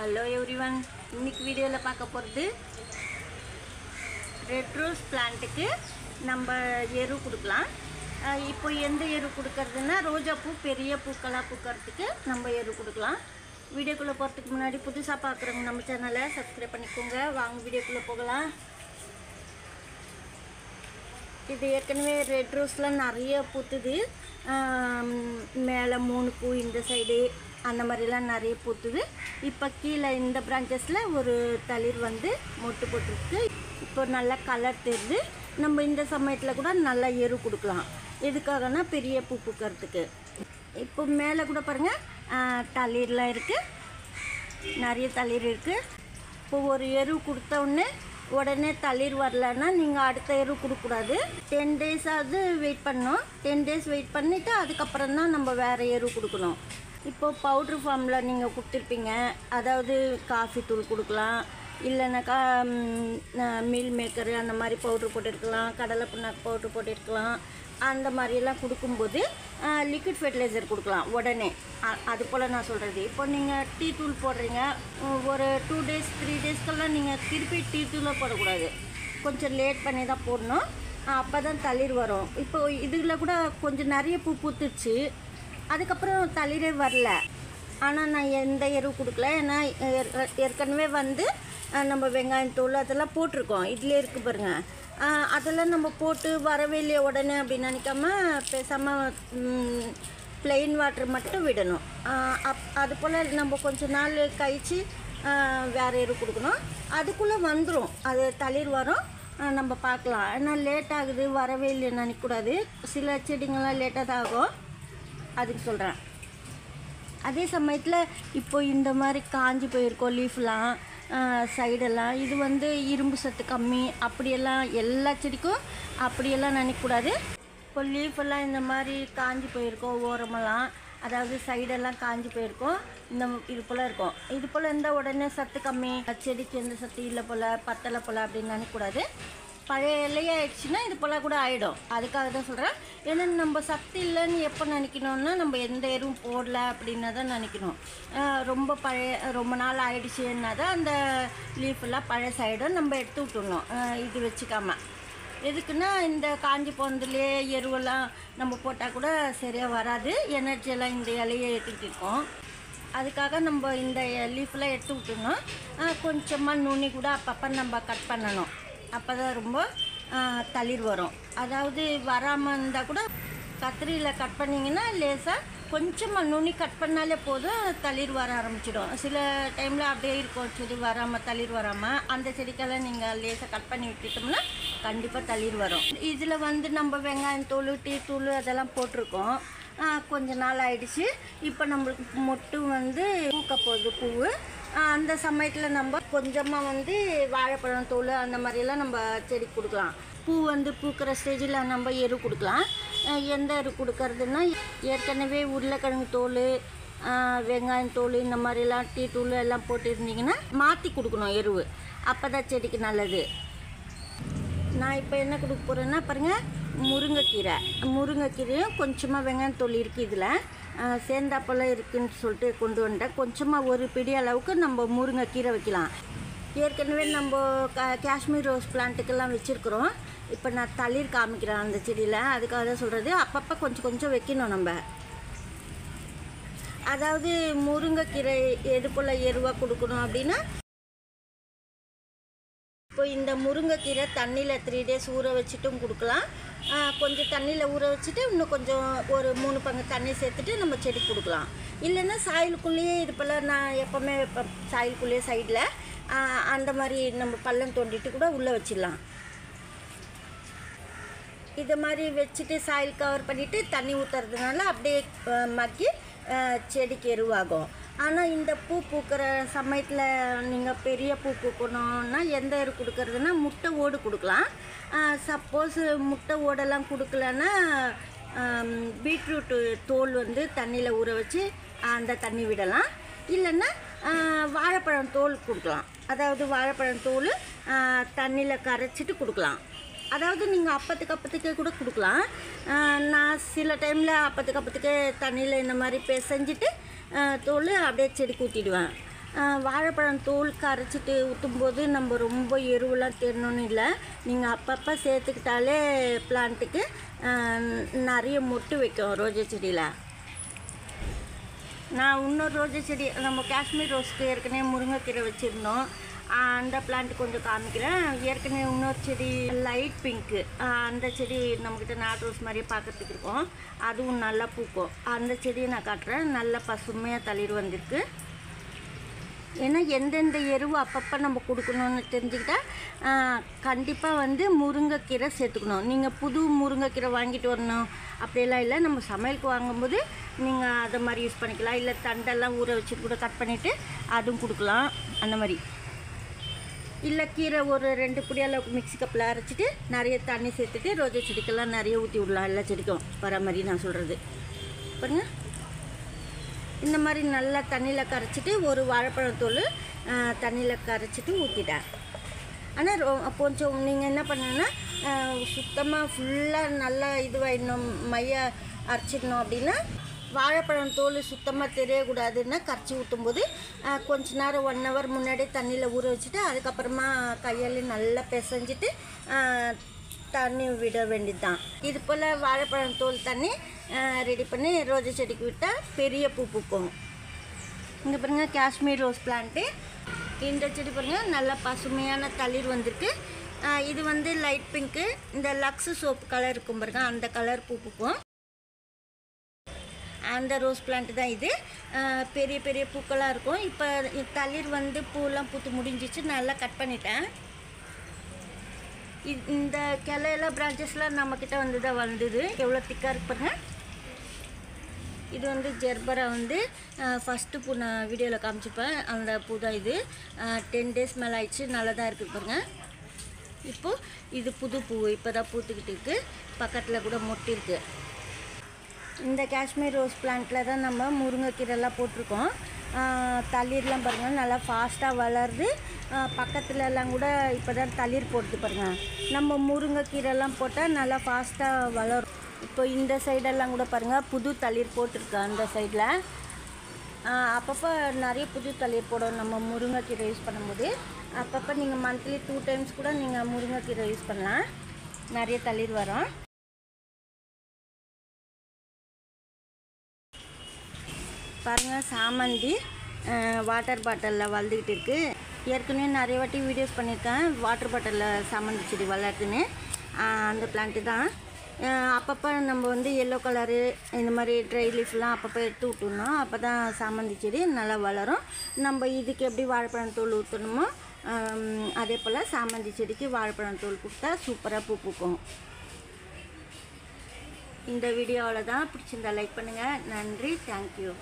Hello everyone இன்னைக்கு வீடியோவில் பார்க்க போகிறது ரெட் ரோஸ் பிளான்ட்டுக்கு நம்ம எரு கொடுக்கலாம். இப்போ எந்த எரு கொடுக்கறதுன்னா ரோஜா பூ பெரிய பூக்களாக பூக்கறதுக்கு நம்ம எரு கொடுக்கலாம். வீடியோக்குள்ளே போகிறதுக்கு முன்னாடி புதுசாக பார்க்குறவங்க நம்ம சேனலை சப்ஸ்கிரைப் பண்ணிக்கோங்க. வாங்க வீடியோக்குள்ளே போகலாம். இது ஏற்கனவே ரெட் ரோஸ்லாம் நிறைய பூத்துது. மேலே மூணு பூ இந்த சைடு அந்த மாதிரிலாம் நிறைய பூத்துது. இப்போ கீழே இந்த பிரான்ச்சஸில் ஒரு தளிர் வந்து மொட்டு போட்டிருக்கு. இப்போ நல்லா கலர் தெரியுது. நம்ம இந்த சமயத்தில் கூட நல்லா எரு கொடுக்கலாம். எதுக்காகனா பெரிய பூ பூக்கிறதுக்கு. இப்போ மேலே கூட பாருங்கள் தளிர்லாம் இருக்குது நிறைய தளிர் இருக்குது இப்போ ஒரு எரு கொடுத்த உடனே உடனே தளிர் வரலன்னா நீங்கள் அடுத்த எரு கொடுக்கக்கூடாது. டென் டேஸாவது வெயிட் பண்ணணும். டென் டேஸ் வெயிட் பண்ணிவிட்டு அதுக்கப்புறம் தான் நம்ம வேறு எரு கொடுக்கணும். இப்போ பவுட்ரு ஃபார்மில் நீங்கள் கொடுத்துருப்பீங்க. அதாவது காஃபி தூள் கொடுக்கலாம். இல்லைனாக்கா மீல் மேக்கரு அந்த மாதிரி பவுட்ரு போட்டிருக்கலாம். கடலை புண்ணாக்கு பவுட்ரு போட்டிருக்கலாம். அந்த மாதிரியெல்லாம் கொடுக்கும்போது லிக்விட் ஃபெர்டிலைசர் கொடுக்கலாம் உடனே. அ- அது போல் நான் சொல்கிறது இப்போ நீங்கள் டீ தூள் போடுறீங்க. ஒரு டூ டேஸ் த்ரீ டேஸ்க்கெல்லாம் நீங்கள் திருப்பி டீ தூளை போடக்கூடாது. கொஞ்சம் லேட் பண்ணி தான் போடணும். அப்போ தான் தளிர் வரும். இப்போ இதில் கூட கொஞ்சம் நிறைய பூ பூத்துச்சு. அதுக்கப்புறம் தளிரே வரல. ஆனால் நான் எந்த எருவு கொடுக்கல. ஏன்னா ஏற்கனவே வந்து நம்ம வெங்காயம் தூள் அதெல்லாம் போட்டிருக்கோம். இதுலேயே இருக்குது பாருங்கள் அதெல்லாம் நம்ம போட்டு வரவே இல்லையே உடனே அப்படின்னு நினைக்காம பேசாமல் ப்ளெயின் வாட்டர் மட்டும் விடணும். அப் அது போல் நம்ம கொஞ்ச நாள் கழித்து வேறு எரு கொடுக்கணும். அதுக்குள்ளே வந்துடும் அது தளிர் வரும். நம்ம பார்க்கலாம். ஏன்னா லேட் ஆகுது. வரவே இல்லைன்னு நினைக்கக்கூடாது. சில செடிங்கள்லாம் லேட்டாக தான் ஆகும். அதுக்கு சொல்கிறேன் அதே சமயத்தில் இப்போ இந்த மாதிரி காஞ்சி போயிருக்கோம் லீஃப்லாம் சைடெல்லாம் இது வந்து இரும்பு சத்து கம்மி அப்படியெல்லாம் எல்லா செடிக்கும் அப்படியெல்லாம் நினைக்கக்கூடாது. இப்போ லீஃபெல்லாம் இந்த மாதிரி காஞ்சி போயிருக்கோம் ஓரமெல்லாம் அதாவது சைடெல்லாம் காஞ்சி போயிருக்கோம் இந்த இது போல் இருக்கும். இது போல் இருந்தால் உடனே சத்து கம்மி செடிக்கு எந்த சத்து இல்லை போல் பத்தலை போல் அப்படின்னு நினைக்கக்கூடாது. பழைய ஆயிடுச்சுன்னா இது போல் கூட ஆகிடும் அதுக்காக தான் சொல்கிறேன் ஏன்னா நம்ம சக்தி இல்லைன்னு எப்போ நினைக்கணும்னா நம்ம எந்த எருவும் போடல அப்படின்னா தான் நினைக்கணும். ரொம்ப பழைய ரொம்ப நாள் ஆயிடுச்சுன்னா தான் அந்த லீஃபெல்லாம் பழசாயிடும் நம்ம எடுத்து விட்டுணும் இது வச்சுக்காம. எதுக்குன்னா இந்த காஞ்சி போனதுலேயே எருவெல்லாம் நம்ம போட்டால் கூட சரியாக வராது. எனர்ஜியெல்லாம் இந்த இலையை எடுத்துக்கிட்டு இருக்கோம். அதுக்காக நம்ம இந்த லீஃப்லாம் எடுத்து விட்டுணும் கொஞ்சமாக நுனி கூட அப்பப்போ நம்ம கட் பண்ணணும். அப்போ தான் ரொம்ப தளிர் வரும். அதாவது வராமல் இருந்தால் கூட கத்திரியில் கட் பண்ணிங்கன்னா லேசாக கொஞ்சமாக நுனி கட் பண்ணாலே போதும் தளிர் வர ஆரம்பிச்சிடும். சில டைமில் அப்படியே இருக்கும் செடி வராமல் தளிர் வராமல் அந்த செடிக்கெல்லாம் நீங்கள் லேசாக கட் பண்ணி விட்டுட்டோம்னா கண்டிப்பாக தளிர் வரும். இதில் வந்து நம்ம வெங்காயம் தூள் டீ தூள் அதெல்லாம் போட்டிருக்கோம். கொஞ்ச நாள் ஆயிடுச்சு. இப்போ நம்மளுக்கு மொட்டும் வந்து பூக்க போகுது பூவு. அந்த சமயத்தில் நம்ம கொஞ்சமாக வந்து வாழைப்பழம் தோல் அந்த மாதிரியெல்லாம் நம்ம செடி கொடுக்கலாம். பூ வந்து பூக்கிற ஸ்டேஜில் நம்ம எரு கொடுக்கலாம். எந்த எரு கொடுக்கறதுன்னா ஏற்கனவே உருளைக்கிழங்கு தோல் வெங்காயம் தோல் இந்த மாதிரிலாம் டீ தூள் எல்லாம் போட்டுருந்தீங்கன்னா மாற்றி கொடுக்கணும் எருவு. அப்போ தான் செடிக்கு நல்லது. நான் இப்போ என்ன கொடுக்க போகிறேன்னா பாருங்கள் முருங்கைக்கீரை. முருங்கைக்கீரையும் கொஞ்சமாக வெங்காயம் தோல் இருக்குது இதில். சேர்ந்தாப்பெல்லாம் இருக்குதுன்னு சொல்லிட்டு கொண்டு வந்துட்டேன். கொஞ்சமாக ஒரு பிடி அளவுக்கு நம்ம முருங்கைக்கீரை வைக்கலாம். ஏற்கனவே நம்ம க காஷ்மீர் ரோஸ் பிளான்ட்டுக்கெல்லாம் வச்சுருக்குறோம். இப்போ நான் தளிர் காமிக்கிறேன் அந்த செடியில். அதுக்காக தான் சொல்கிறது அப்பப்போ கொஞ்சம் கொஞ்சம் வைக்கணும் நம்ம. அதாவது முருங்கைக்கீரை எது எருவாக கொடுக்கணும் அப்படின்னா இப்போ இந்த முருங்கைக்கீரை தண்ணியில் த்ரீ டேஸ் ஊற வச்சுட்டும் கொடுக்கலாம். கொஞ்சம் தண்ணியில் ஊற வச்சுட்டு இன்னும் கொஞ்சம் ஒரு மூணு பங்கு தண்ணி சேர்த்துட்டு நம்ம செடி கொடுக்கலாம். இல்லைன்னா சாயலுக்குள்ளேயே இது போல் நான் எப்போவுமே வைப்பேன் சாயலுக்குள்ளேயே சைடில் அந்த மாதிரி நம்ம பள்ளம் தோண்டிட்டு கூட உள்ளே வச்சிடலாம். இது மாதிரி வச்சுட்டு சாயில் கவர் பண்ணிவிட்டு தண்ணி ஊற்றுறதுனால அப்படியே மக்கி செடிக்கு எருவாகும். ஆனால் இந்த பூ பூக்கிற சமயத்தில் நீங்கள் பெரிய பூ பூக்கணும்னா எந்த எரு கொடுக்கறதுனா முட்டை ஓடு கொடுக்கலாம். சப்போஸ் முட்டை ஓடெல்லாம் கொடுக்கலன்னா பீட்ரூட்டு தோல் வந்து தண்ணியில் ஊற வச்சு அந்த தண்ணி விடலாம். இல்லைன்னா வாழைப்பழம் தோல் கொடுக்கலாம். அதாவது வாழைப்பழம் தோல் தண்ணியில் கரைச்சிட்டு கொடுக்கலாம். அதாவது நீங்கள் அப்பத்துக்கு அப்பத்துக்கே கூட கொடுக்கலாம். நான் சில டைமில் அப்பத்துக்கு அப்பத்துக்கே தண்ணியில் இந்த மாதிரி பிசைஞ்சிட்டு தோல் அப்படியே செடி ஊற்றிடுவேன் வாழைப்பழம் தோல் கரைச்சிட்டு ஊற்றும்போது நம்ம ரொம்ப எருவெல்லாம் தேடணும்னு இல்லை. நீங்கள் அப்பப்போ சேர்த்துக்கிட்டாலே பிளான்ட்டுக்கு நிறைய மொட்டு வைக்கும் ரோஜா செடியில். நான் இன்னொரு ரோஜா செடி நம்ம காஷ்மீர் ரோஸ்க்கு ஏற்கனவே முருங்கைக்கீரை வச்சுருந்தோம். அந்த பிளான்ட் கொஞ்சம் காமிக்கிறேன். ஏற்கனவே இன்னொரு செடி லைட் பிங்க்கு அந்த செடி நம்மக்கிட்ட நாட்டு ரோஸ் மாதிரியே பார்க்கறதுக்கு இருக்கும். அதுவும் நல்லா பூக்கும். அந்த செடியை நான் காட்டுறேன். நல்லா பசுமையாக தளிர் வந்திருக்கு. ஏன்னா எந்தெந்த எருவு அப்பப்போ நம்ம கொடுக்கணும்னு தெரிஞ்சுக்கிட்டால் கண்டிப்பாக வந்து முருங்கைக்கீரை சேர்த்துக்கணும். நீங்கள் புது முருங்கைக்கீரை வாங்கிட்டு வரணும். அப்படியெல்லாம் இல்லை. நம்ம சமையலுக்கு வாங்கும்போது நீங்கள் அதை மாதிரி யூஸ் பண்ணிக்கலாம். இல்லை தண்டெல்லாம் ஊற வச்சு கூட கட் பண்ணிவிட்டு அதுவும் கொடுக்கலாம். அந்த மாதிரி. இல்லை கீரை ஒரு ரெண்டு புடி அளவுக்கு மிக்ஸி கப்பில் அரைச்சிட்டு நிறைய தண்ணி சேர்த்துட்டு ரோஜா செடிக்கெல்லாம் நிறைய ஊற்றி விடலாம் எல்லா செடிக்கும். வர மாதிரி நான் சொல்கிறது பாருங்க. இந்த மாதிரி நல்லா தண்ணியில் கரைச்சிட்டு ஒரு வாழைப்பழத்தோல் தண்ணியில் கரைச்சிட்டு ஊற்றிட்டேன் ஆனால் ரொ கொஞ்சம் நீங்கள் என்ன பண்ணுன்னா சுத்தமாக ஃபுல்லாக நல்லா இதுவாயிடணும் மைய அரைச்சிடணும் அப்படின்னா வாழைப்பழம் தோல் சுத்தமாக தெரியக்கூடாதுன்னா கரைச்சி ஊற்றும்போது அஹ், கொஞ்ச நேரம் ஒன் ஹவர் முன்னாடி தண்ணியில் ஊற வச்சுட்டு அதுக்கப்புறமா கையால் நல்லா பிசைஞ்சிட்டு தண்ணி விட வேண்டியது தான் இது போல் வாழைப்பழம் தோல் தண்ணி ரெடி பண்ணி ரோஜா செடிக்கு விட்டால் பெரிய பூ பூக்கும். இங்கே பாருங்க காஷ்மீர் ரோஸ் பிளான்ட்டு இந்த செடி பாருங்கள் நல்லா பசுமையான தளிர் வந்திருக்கு. இது வந்து லைட் பிங்க்கு இந்த லக்ஸு சோப்பு கலர் இருக்கும் பாருங்க அந்த கலர் பூ பூக்கும். அந்த ரோஸ் பிளான்ட் தான் இது. பெரிய பெரிய பூக்களாக இருக்கும். இப்போ தளிர் வந்து பூலாம் பூத்து முடிஞ்சிச்சு. நல்லா கட் பண்ணிட்டேன். இந்த கிளையெல்லாம் பிரான்ச்சஸ்லாம் நம்மக்கிட்ட வந்து தான் வந்தது. எவ்வளோ திக்காக இருக்கு இது வந்து ஜெர்பரா வந்து ஃபஸ்ட்டு பூ நான் வீடியோவில் காமிச்சிப்பேன் அந்த பூ தான் இது. டென் டேஸ் மேலே ஆயிடுச்சு. நல்லா தான் இருக்குது பாருங்க. இப்போது இது புது பூ. இப்போ தான் பூத்துக்கிட்டு இருக்குது பக்கத்தில் கூட மொட்டு இந்த காஷ்மீர் ரோஸ் பிளான்ட்டில் தான் நம்ம முருங்கைக்கீரைலாம் போட்டிருக்கோம். தளிர்லாம் பாருங்கள் நல்லா ஃபாஸ்ட்டாக வளருது பக்கத்துலலாம் எல்லாம் கூட இப்போ தான் தளிர் போடுது பாருங்கள் நம்ம முருங்கைக்கீரைலாம் போட்டால் நல்லா ஃபாஸ்ட்டாக வளரும். இப்போ இந்த சைடெல்லாம் கூட பாருங்கள் புது தளிர் போட்டிருக்கோம் அந்த சைடில் அப்பப்போ நிறைய புது தளிர் போடும் நம்ம முருங்கைக்கீரை யூஸ் பண்ணும்போது. அப்பப்போ நீங்கள் மந்த்லி டூ டைம்ஸ் கூட நீங்கள் முருங்கைக்கீரை யூஸ் பண்ணலாம். நிறைய தளிர் வரும். பாருங்கள் சாமந்தி வாட்டர் பாட்டிலில் வளர்ந்துக்கிட்டு இருக்குது ஏற்கனவே நிறைய வாட்டி வீடியோஸ் பண்ணியிருக்கேன். வாட்டர் பாட்டிலில் சாமந்தி செடி வளர்த்துன்னு. அந்த பிளான்ட்டு தான். அப்பப்போ நம்ம வந்து எல்லோ கலரு இந்த மாதிரி ட்ரை லீஃப்லாம் அப்பப்போ எடுத்து விட்டுணும் அப்போ தான் சாமந்தி செடி நல்லா வளரும். நம்ம இதுக்கு எப்படி வாழைப்பழம் தூள் ஊற்றணுமோ அதே போல் சாமந்தி செடிக்கு வாழைப்பழம் தூள் கொடுத்தா சூப்பராக பூ பூக்கும். இந்த வீடியோவில் தான் பிடிச்சிருந்தா லைக் பண்ணுங்கள் நன்றி. தேங்க்யூ